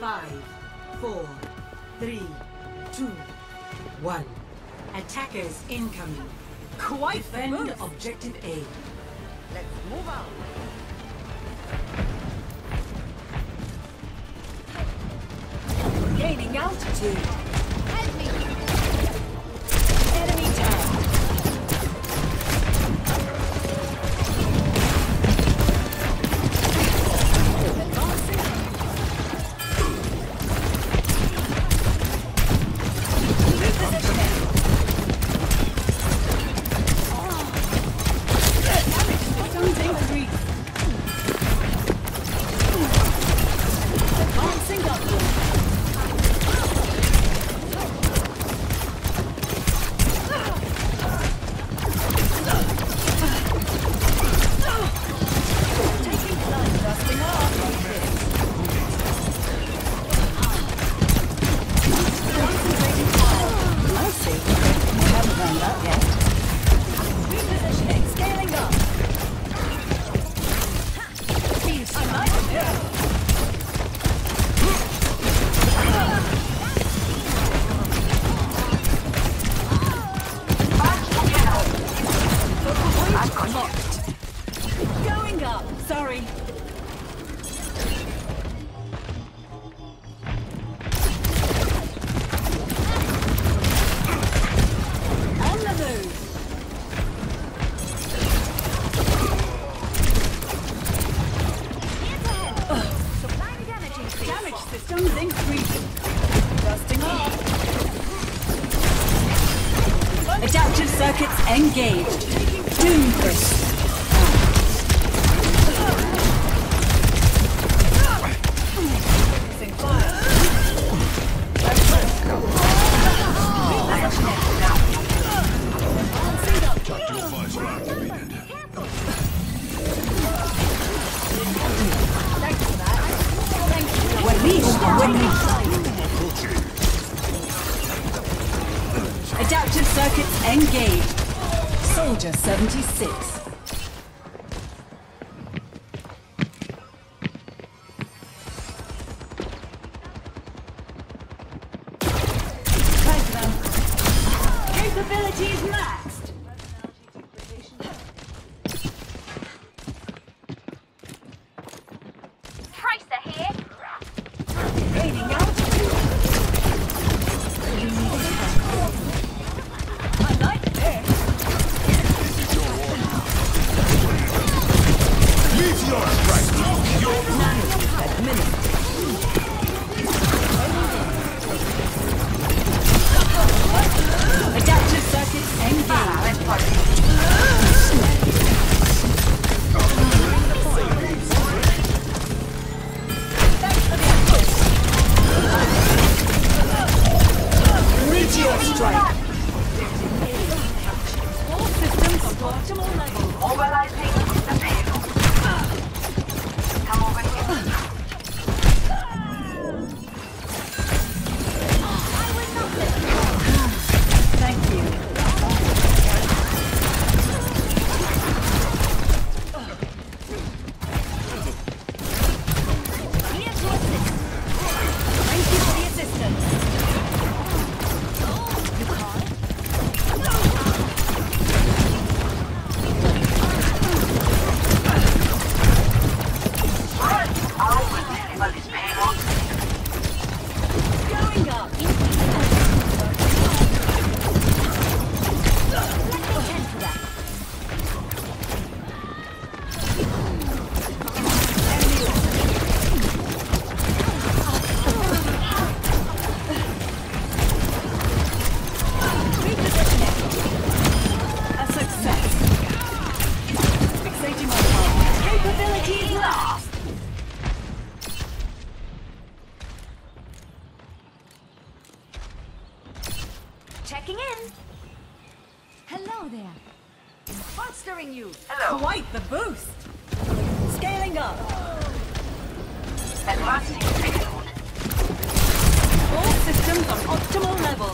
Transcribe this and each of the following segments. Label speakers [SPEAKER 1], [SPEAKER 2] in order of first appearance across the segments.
[SPEAKER 1] Five, four, three, two, one. Attackers incoming.
[SPEAKER 2] Quite
[SPEAKER 1] Defend
[SPEAKER 2] both.
[SPEAKER 1] objective A.
[SPEAKER 2] Let's move out. Gaining altitude. Capture circuits engaged. Soldier 76.
[SPEAKER 3] Checking in.
[SPEAKER 2] Hello there.
[SPEAKER 3] Monstering you. Hello.
[SPEAKER 2] Quite the boost. Scaling up.
[SPEAKER 3] Advancing.
[SPEAKER 2] All systems on optimal level.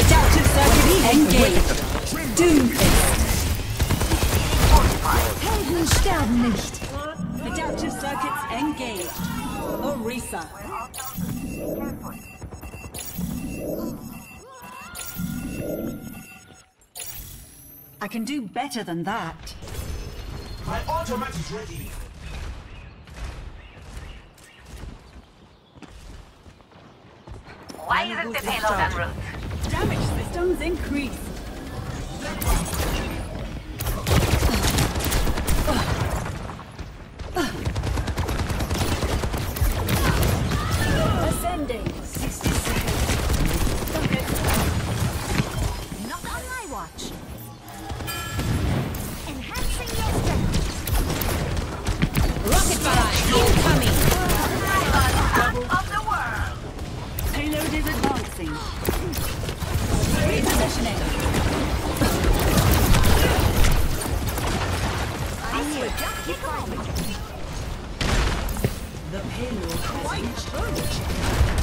[SPEAKER 2] Adaptive circuit engaged. Doomfist. Helden sterben nicht. Adaptive circuits engaged. Orisa. I can do better than that.
[SPEAKER 4] My automat is ready.
[SPEAKER 3] Why isn't the payload en route?
[SPEAKER 2] Damage systems increase. Payload
[SPEAKER 1] has reached
[SPEAKER 2] Gaining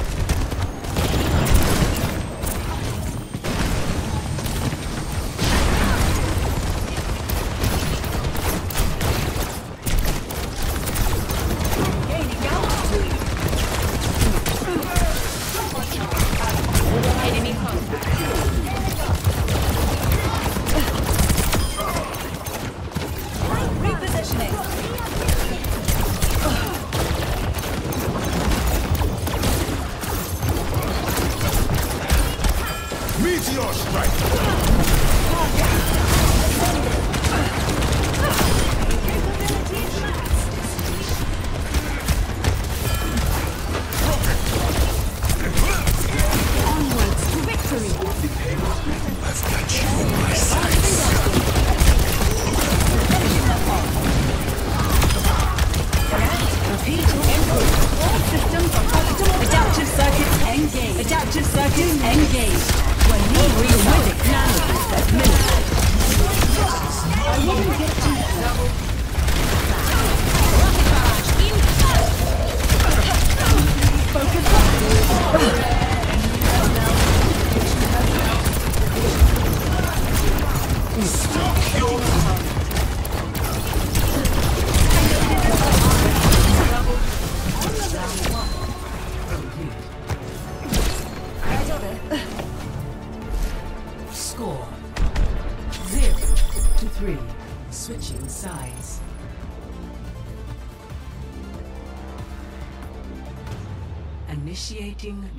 [SPEAKER 1] Initiating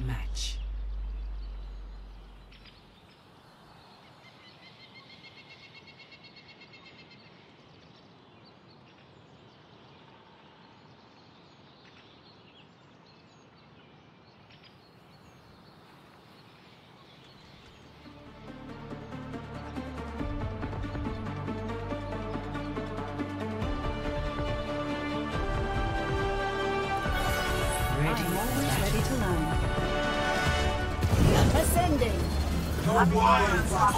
[SPEAKER 2] Ascending. The wilds
[SPEAKER 4] are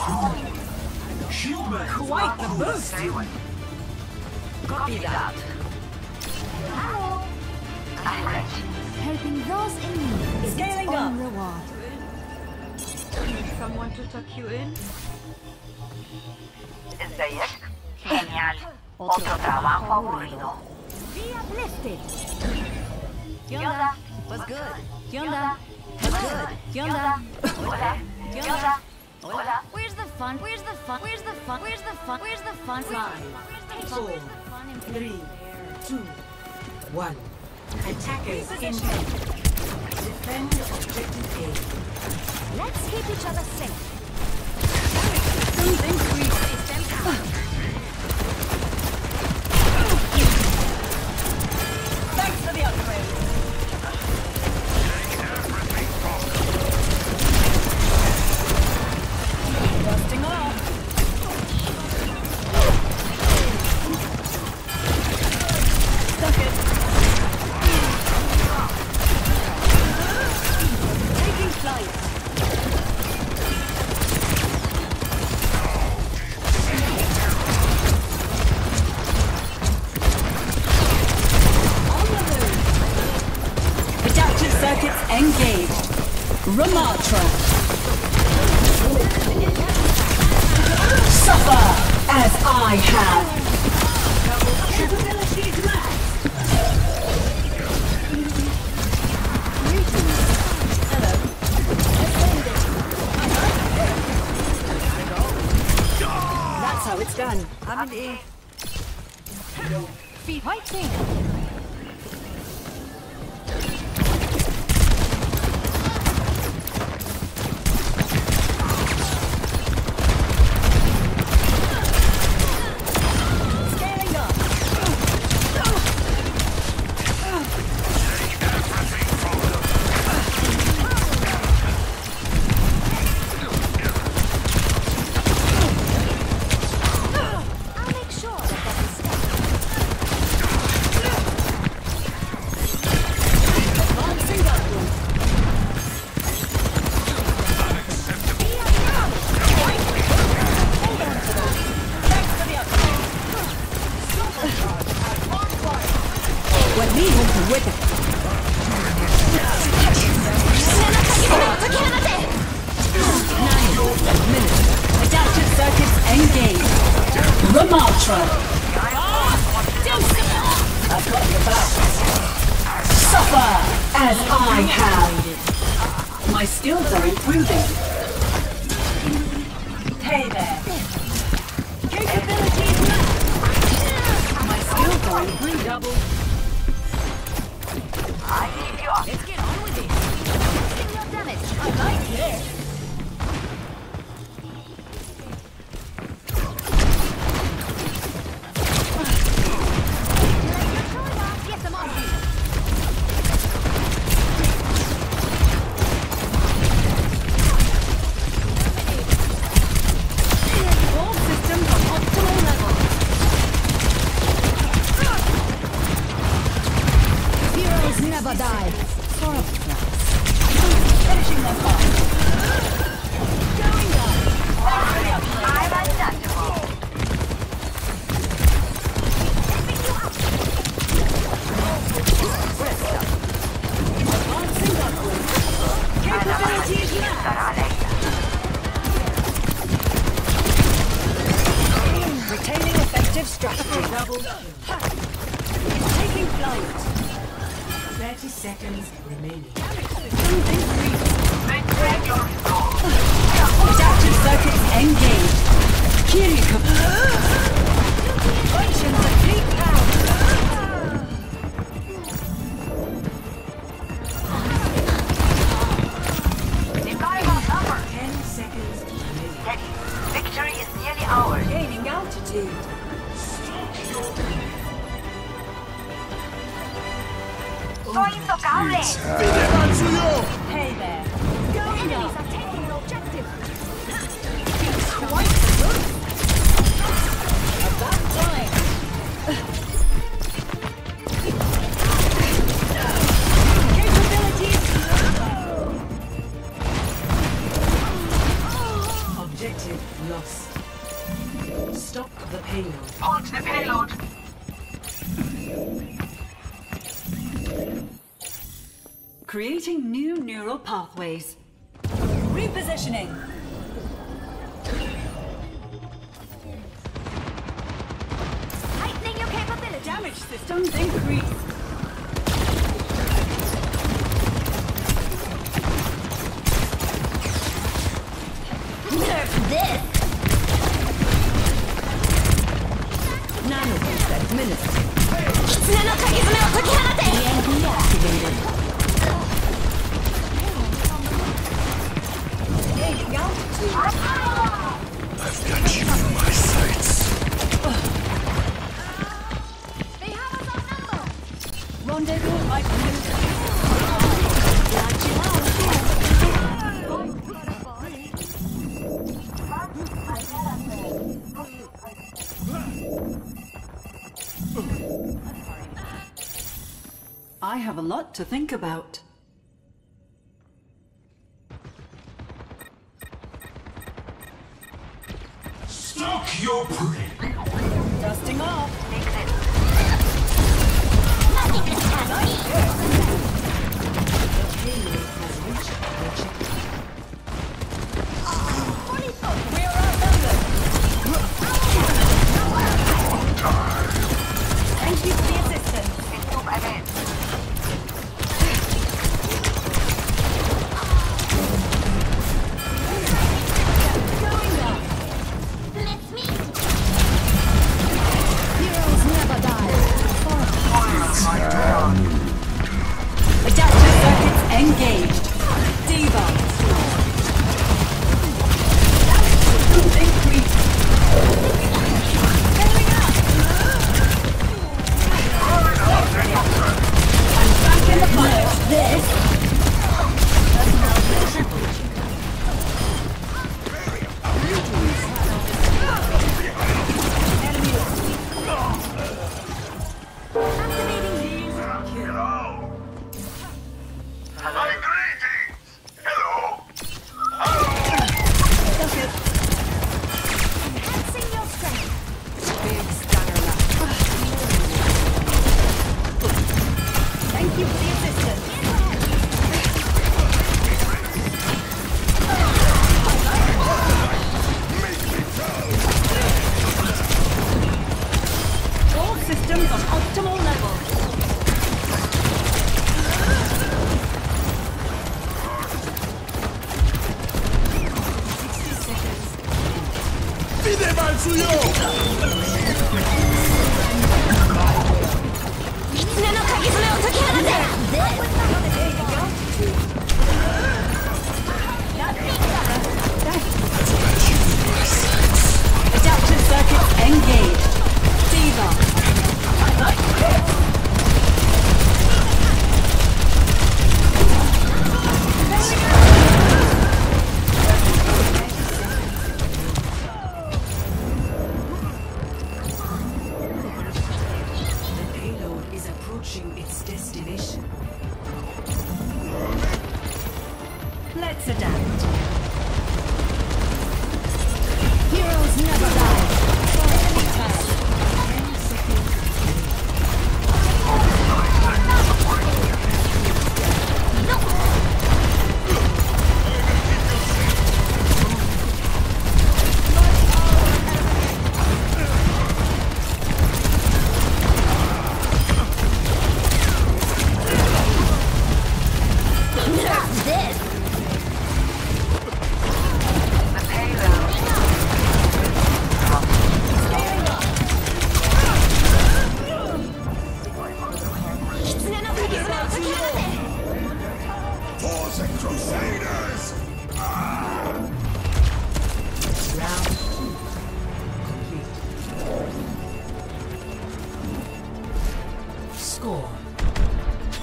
[SPEAKER 2] Quite the boost.
[SPEAKER 3] Copy that. Hello. I'm.
[SPEAKER 5] Helping those in need
[SPEAKER 2] Scaling up.
[SPEAKER 5] need
[SPEAKER 3] someone to tuck you in? ¿Enzayek? Genial. Otro trabajo aburrido.
[SPEAKER 5] Be uplifted.
[SPEAKER 3] Yoda.
[SPEAKER 5] Was good. ¿Qué onda? Was good. ¿Qué onda?
[SPEAKER 3] Hola.
[SPEAKER 5] ¿Qué
[SPEAKER 3] ¿Qué
[SPEAKER 5] onda?
[SPEAKER 3] Hola.
[SPEAKER 5] Where's the fun? Where's the fun? Where's the fun? Where's the fun? Where's the fun?
[SPEAKER 1] Five, four, three, two, one. Attackers incoming. Defend objective A.
[SPEAKER 5] Let's keep each other safe.
[SPEAKER 2] Systems increase. Ah. Ramattra. I've got your back. Suffer as I have. My skills are improving. Hey there. Capabilities. My skills are improving. Double.
[SPEAKER 3] I need you.
[SPEAKER 5] Let's get on with it. Damage.
[SPEAKER 2] I like this. Engaged. Kiriko. Functions
[SPEAKER 1] Lost. Stop the payload.
[SPEAKER 3] Hold the payload.
[SPEAKER 2] Creating new neural pathways. Repositioning.
[SPEAKER 5] Heightening your capability.
[SPEAKER 2] Damage systems increased.
[SPEAKER 4] I've got you in my sights.
[SPEAKER 5] They have us outnumbered.
[SPEAKER 2] Rendezvous identified. I have a lot to think about.
[SPEAKER 4] Stock
[SPEAKER 5] 狐の鍵爪を解き放て
[SPEAKER 2] Adaptive circuits engaged. Diva.
[SPEAKER 1] The
[SPEAKER 2] Let's.
[SPEAKER 1] Round two. Complete. Score.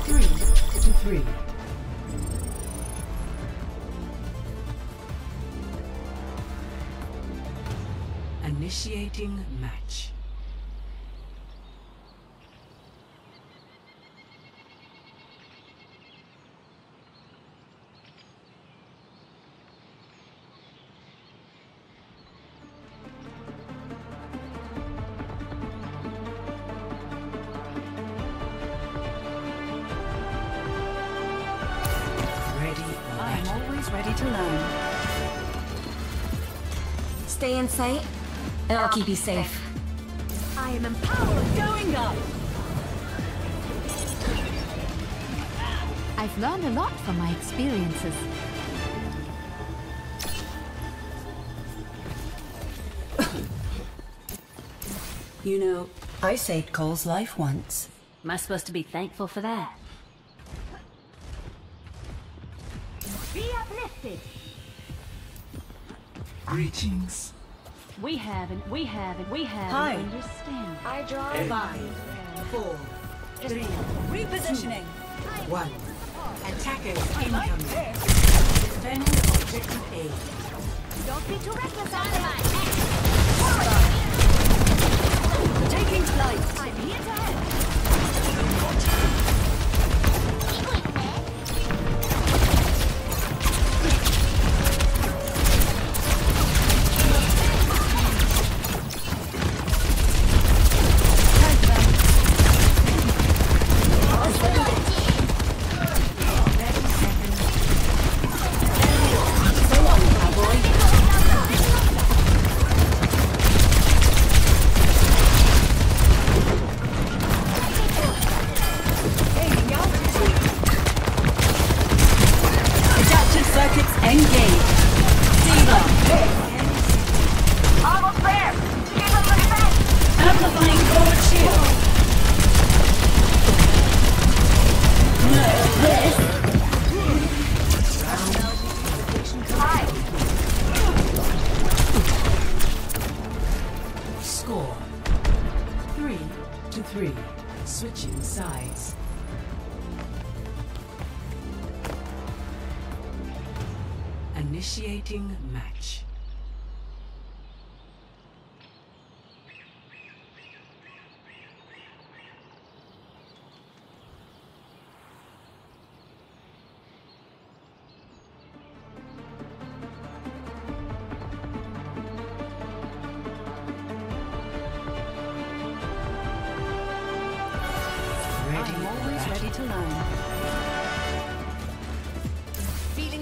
[SPEAKER 1] Three to three. Initiating match. Ready
[SPEAKER 2] to learn.
[SPEAKER 5] Stay in sight, and I'll keep you safe. I am empowered.
[SPEAKER 2] Going up.
[SPEAKER 6] I've learned a lot from my experiences.
[SPEAKER 2] You know, I saved Cole's life once.
[SPEAKER 5] Am I supposed to be thankful for that? Uplifted.
[SPEAKER 1] Greetings.
[SPEAKER 6] We haven't, we haven't, we haven't
[SPEAKER 2] Hi.
[SPEAKER 6] understand.
[SPEAKER 5] I draw a
[SPEAKER 1] Five, four, three,
[SPEAKER 2] Repositioning.
[SPEAKER 1] one. Attackers incoming. Defend objective A.
[SPEAKER 5] Don't be too reckless on my
[SPEAKER 2] Taking flight.
[SPEAKER 5] I'm here to help.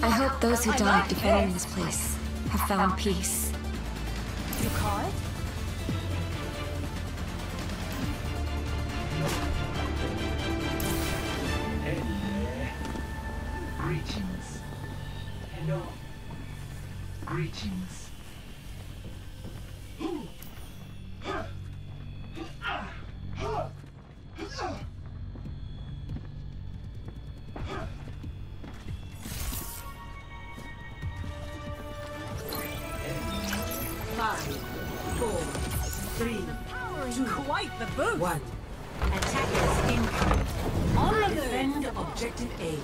[SPEAKER 5] I hope those who died defending this place have found peace.
[SPEAKER 1] One. Attackers incoming.
[SPEAKER 2] On the move.
[SPEAKER 1] Defend objective A.